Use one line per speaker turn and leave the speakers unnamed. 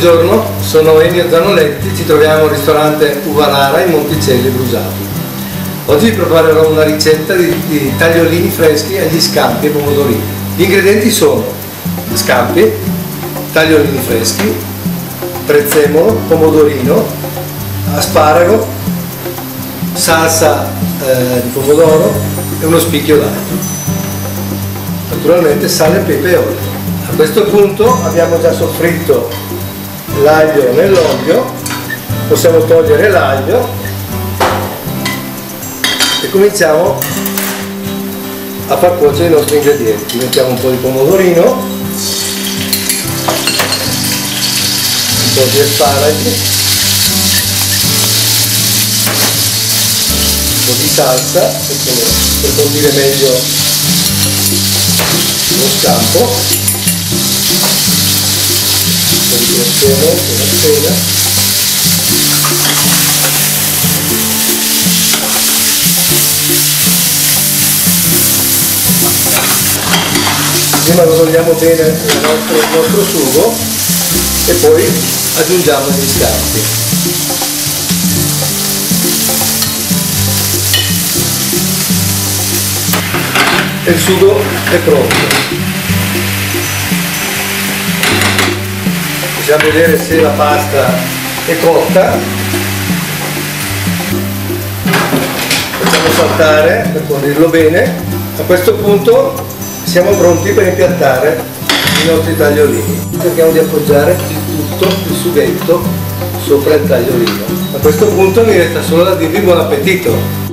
Buongiorno, sono Ennio Zanoletti, ci troviamo al ristorante Uvarara in Monticelli, Brusato. Oggi preparerò una ricetta di, di tagliolini freschi agli scampi e pomodorini. Gli ingredienti sono scampi, tagliolini freschi, prezzemolo, pomodorino, asparago, salsa eh, di pomodoro e uno spicchio d'aglio. Naturalmente sale, pepe e olio. A questo punto abbiamo già soffritto l'aglio nell'olio, possiamo togliere l'aglio e cominciamo a far cuocere i nostri ingredienti. Mettiamo un po' di pomodorino, un po' di asparagi, un po' di salsa per condire meglio lo scampo insieme appena appena prima rotoliamo bene il nostro, il nostro sugo e poi aggiungiamo gli scampi e il sugo è pronto facciamo vedere se la pasta è cotta. Facciamo saltare per condirlo bene. A questo punto siamo pronti per impiattare i nostri tagliolini. Cerchiamo di appoggiare il tutto il sughetto sopra il tagliolino. A questo punto mi resta solo da dirvi buon appetito